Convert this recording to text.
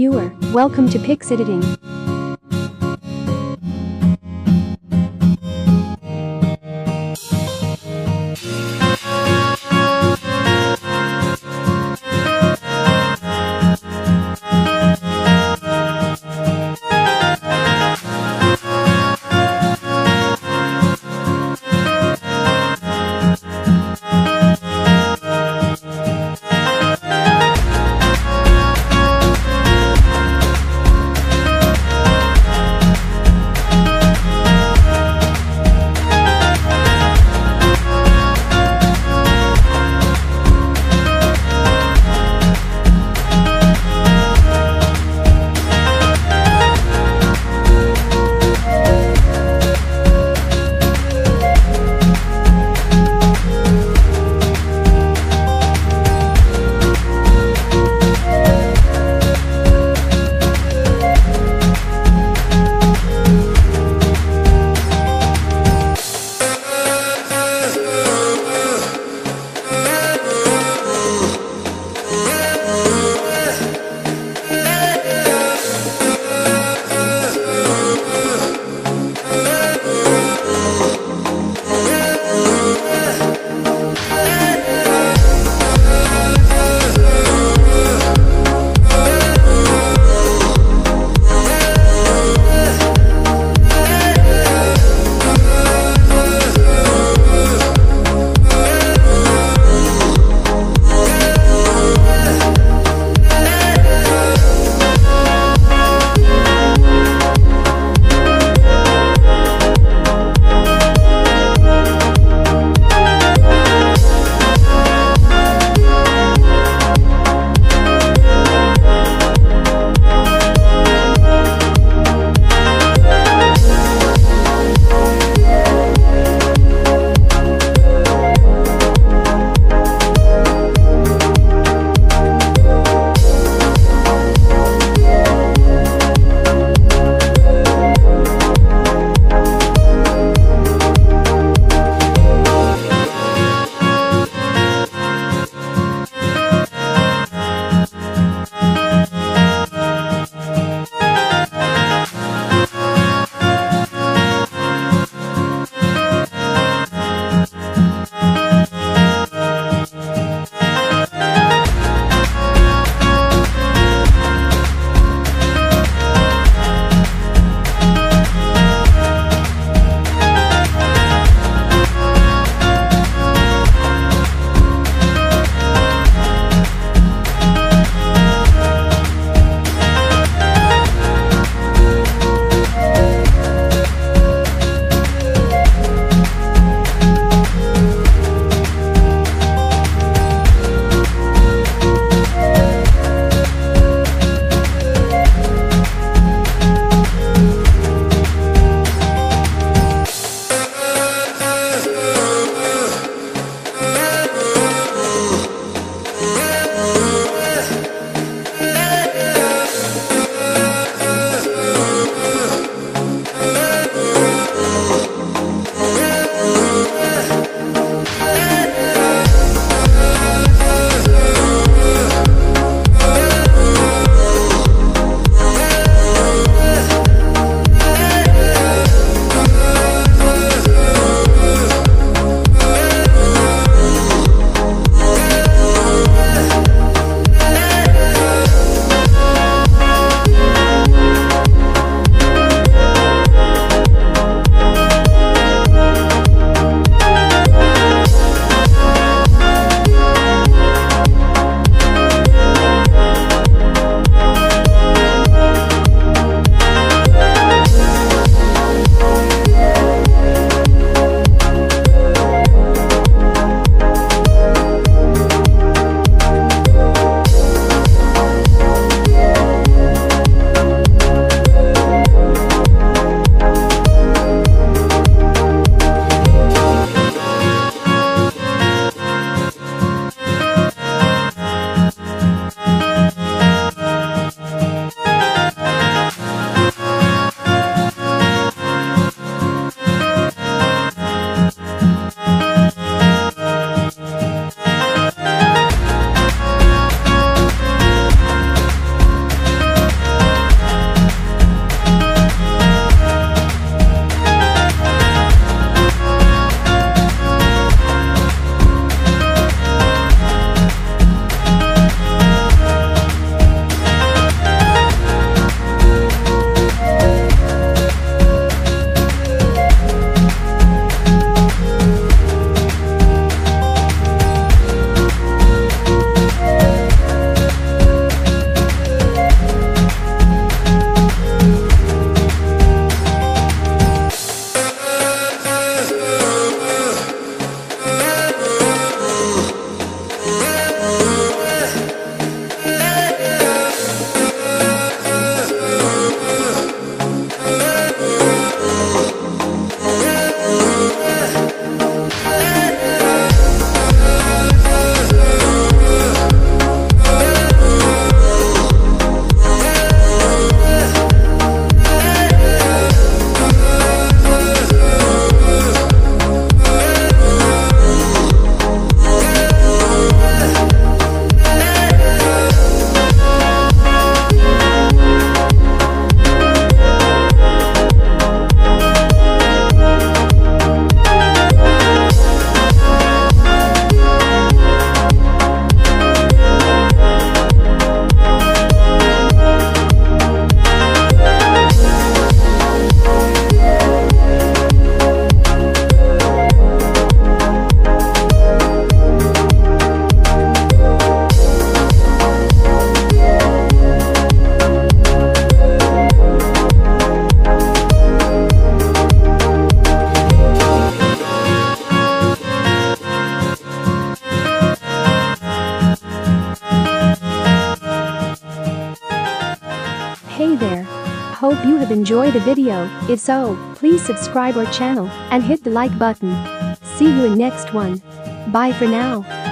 viewer, welcome to Pix Editing. Hope you have enjoyed the video, if so, please subscribe our channel and hit the like button. See you in next one. Bye for now.